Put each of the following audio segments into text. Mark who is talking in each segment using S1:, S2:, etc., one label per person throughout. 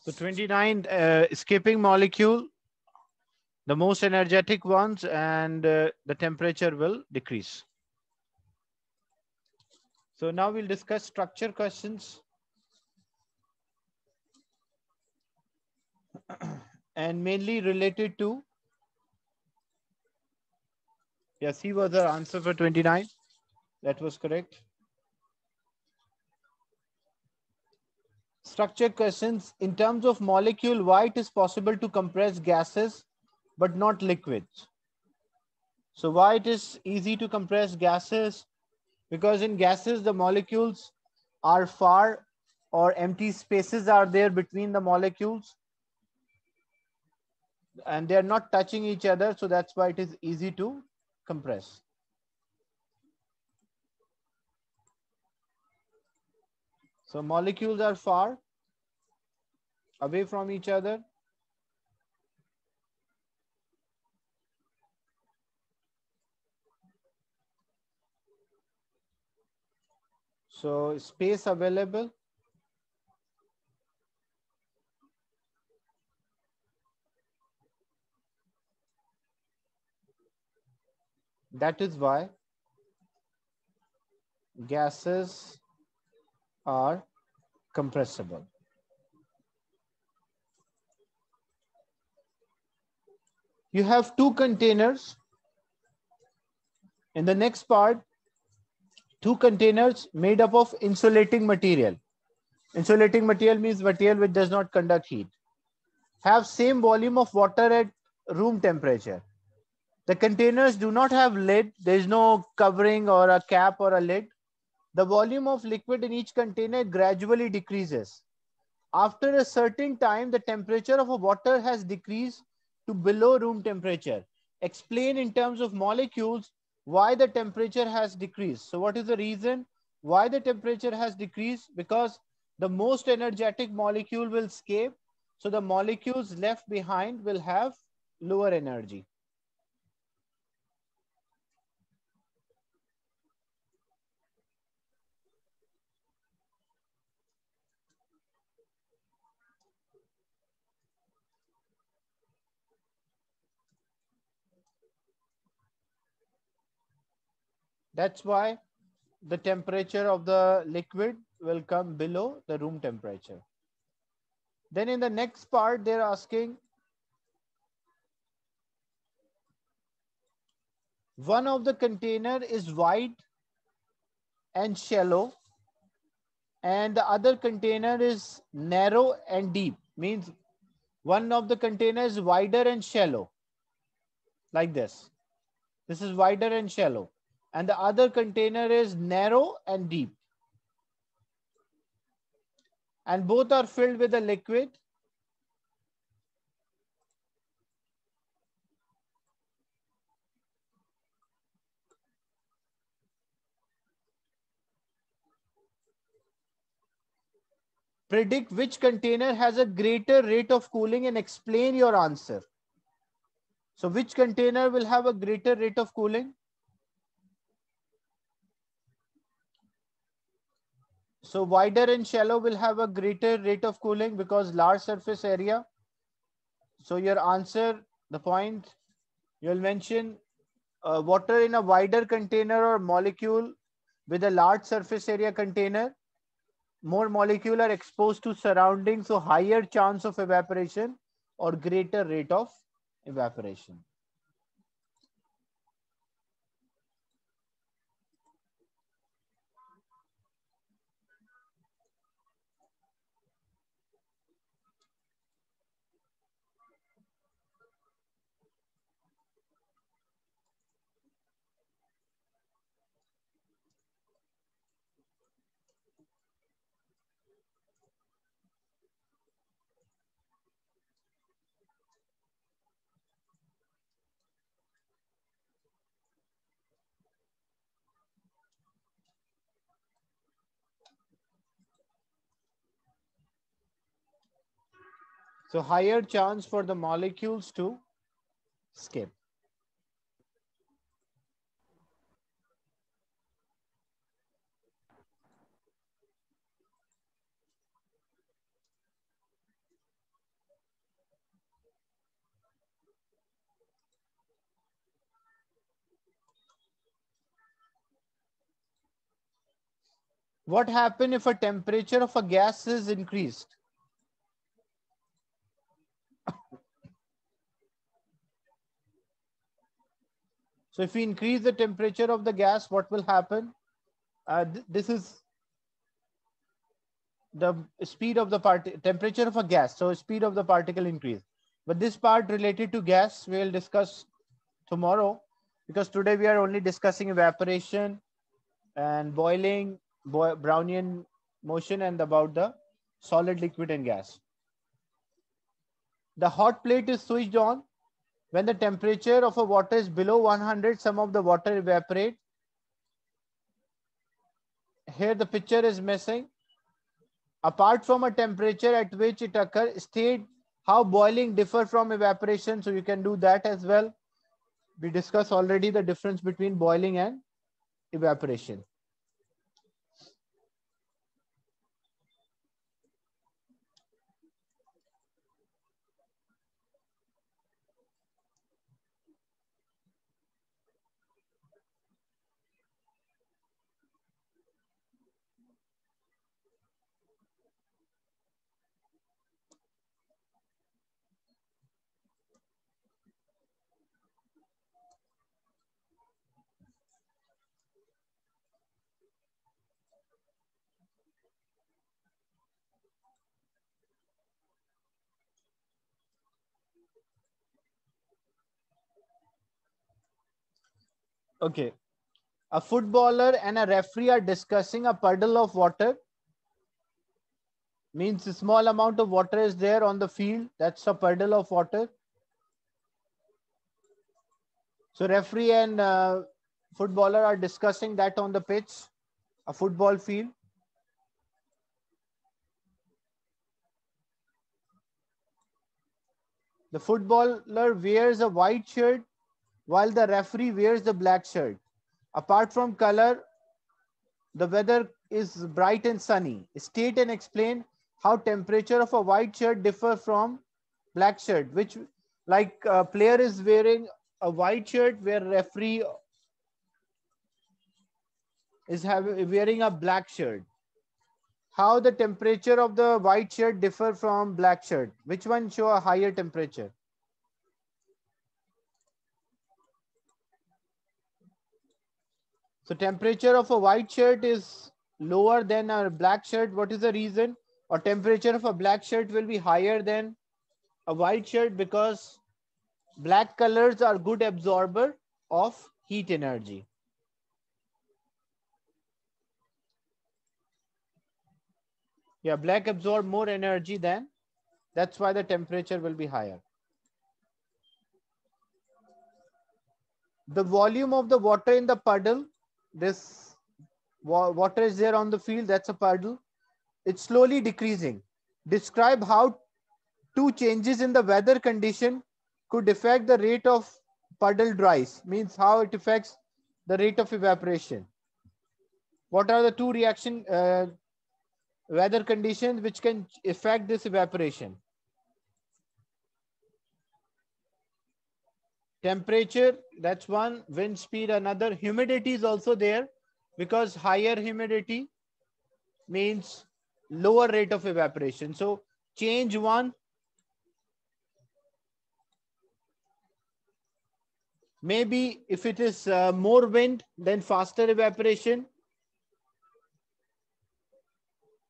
S1: So 29 uh, escaping molecule, the most energetic ones and uh, the temperature will decrease. So now we'll discuss structure questions. and mainly related to, yes, he was the answer for 29. That was correct. Structure questions in terms of molecule, why it is possible to compress gases, but not liquids. So why it is easy to compress gases? Because in gases, the molecules are far or empty spaces are there between the molecules and they're not touching each other. So that's why it is easy to compress. So molecules are far away from each other. So space available. That is why gases are compressible. You have two containers. In the next part, two containers made up of insulating material. Insulating material means material which does not conduct heat. Have same volume of water at room temperature. The containers do not have lid. There is no covering or a cap or a lid the volume of liquid in each container gradually decreases. After a certain time, the temperature of a water has decreased to below room temperature. Explain in terms of molecules why the temperature has decreased. So what is the reason why the temperature has decreased? Because the most energetic molecule will escape. So the molecules left behind will have lower energy. That's why the temperature of the liquid will come below the room temperature. Then in the next part, they're asking, one of the container is wide and shallow and the other container is narrow and deep. Means one of the containers is wider and shallow like this. This is wider and shallow and the other container is narrow and deep. And both are filled with a liquid. Predict which container has a greater rate of cooling and explain your answer. So which container will have a greater rate of cooling? So wider and shallow will have a greater rate of cooling because large surface area. So your answer, the point you'll mention uh, water in a wider container or molecule with a large surface area container. More molecule are exposed to surroundings, so higher chance of evaporation or greater rate of evaporation. So higher chance for the molecules to skip. What happens if a temperature of a gas is increased? So if we increase the temperature of the gas, what will happen? Uh, th this is the speed of the part temperature of a gas. So speed of the particle increase. But this part related to gas, we'll discuss tomorrow because today we are only discussing evaporation and boiling, bo Brownian motion and about the solid, liquid and gas. The hot plate is switched on. When the temperature of a water is below 100, some of the water evaporate. Here the picture is missing apart from a temperature at which it occurs, state how boiling differ from evaporation. So you can do that as well. We discussed already the difference between boiling and evaporation. Okay. A footballer and a referee are discussing a puddle of water. Means a small amount of water is there on the field. That's a puddle of water. So referee and uh, footballer are discussing that on the pitch, a football field. The footballer wears a white shirt while the referee wears the black shirt. Apart from color, the weather is bright and sunny. State and explain how temperature of a white shirt differ from black shirt, which like a player is wearing a white shirt where referee is having, wearing a black shirt. How the temperature of the white shirt differ from black shirt? Which one show a higher temperature? So temperature of a white shirt is lower than a black shirt. What is the reason? Or temperature of a black shirt will be higher than a white shirt because black colors are good absorber of heat energy. Yeah, black absorb more energy than, that's why the temperature will be higher. The volume of the water in the puddle this water is there on the field, that's a puddle. It's slowly decreasing. Describe how two changes in the weather condition could affect the rate of puddle dries, means how it affects the rate of evaporation. What are the two reaction uh, weather conditions which can affect this evaporation? Temperature that's one wind speed another humidity is also there because higher humidity means lower rate of evaporation. So change one maybe if it is uh, more wind then faster evaporation.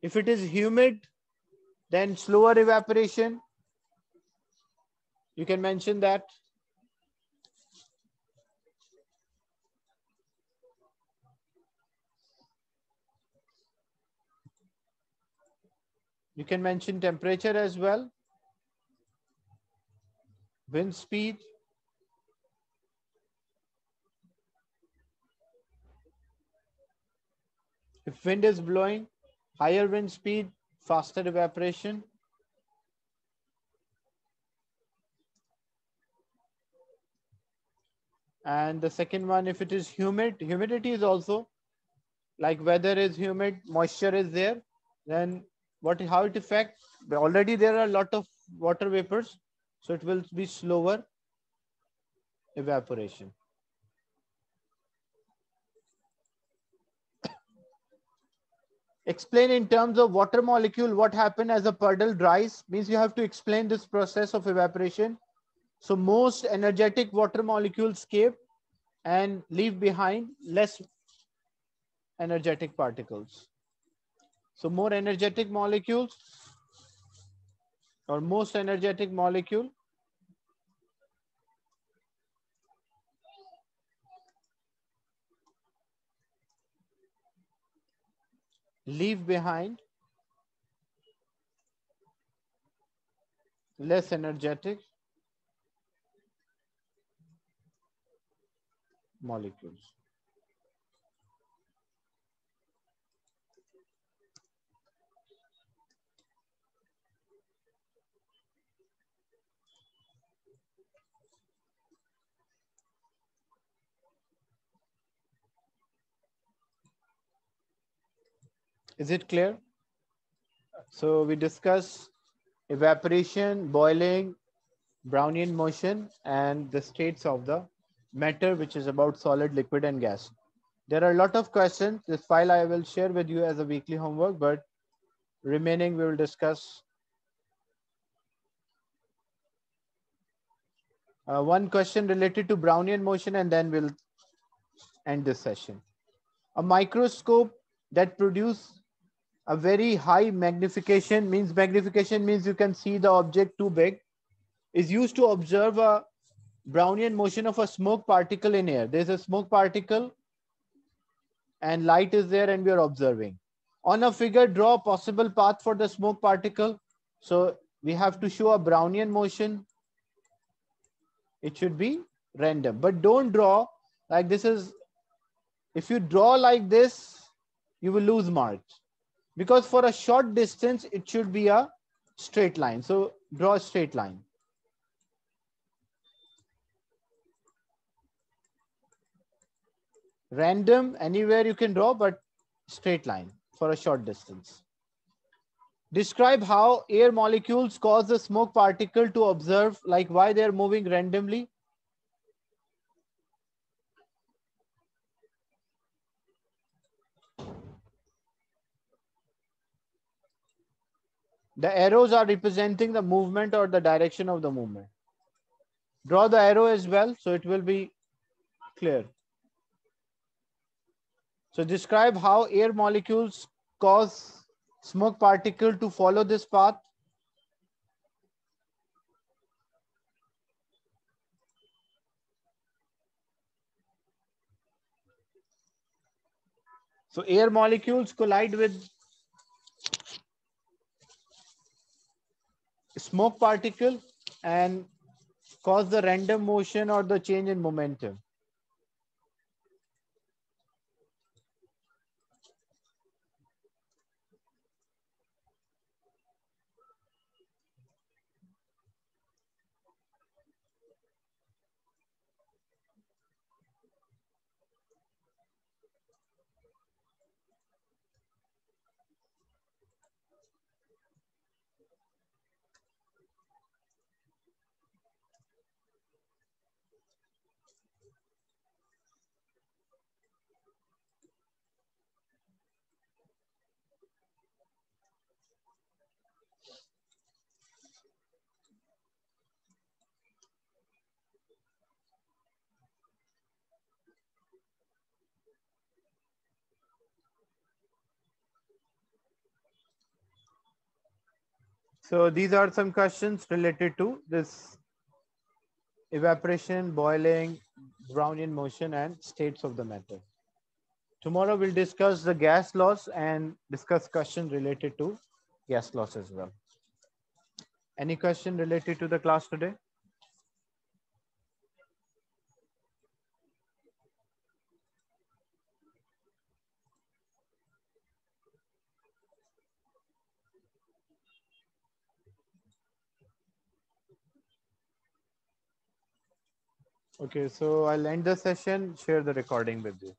S1: If it is humid then slower evaporation. You can mention that You can mention temperature as well. Wind speed. If wind is blowing, higher wind speed, faster evaporation. And the second one, if it is humid, humidity is also like weather is humid, moisture is there, then what how it affects already there are a lot of water vapors so it will be slower evaporation. Explain in terms of water molecule what happened as a puddle dries means you have to explain this process of evaporation. So most energetic water molecules escape and leave behind less energetic particles so more energetic molecules or most energetic molecule leave behind less energetic molecules. Is it clear? So we discuss evaporation, boiling, Brownian motion, and the states of the matter, which is about solid, liquid, and gas. There are a lot of questions. This file I will share with you as a weekly homework, but remaining we will discuss. Uh, one question related to Brownian motion, and then we'll end this session. A microscope that produce a very high magnification means magnification means you can see the object too big is used to observe a Brownian motion of a smoke particle in air. There's a smoke particle and light is there and we are observing. On a figure, draw a possible path for the smoke particle. So we have to show a Brownian motion. It should be random, but don't draw like this is, if you draw like this, you will lose marks because for a short distance, it should be a straight line. So draw a straight line. Random, anywhere you can draw, but straight line for a short distance. Describe how air molecules cause the smoke particle to observe, like why they're moving randomly. The arrows are representing the movement or the direction of the movement. Draw the arrow as well, so it will be clear. So describe how air molecules cause smoke particle to follow this path. So air molecules collide with smoke particle and cause the random motion or the change in momentum. So these are some questions related to this evaporation, boiling, Brownian motion and states of the matter. Tomorrow we'll discuss the gas laws and discuss questions related to gas laws as well. Any question related to the class today? Okay, so I'll end the session, share the recording with you.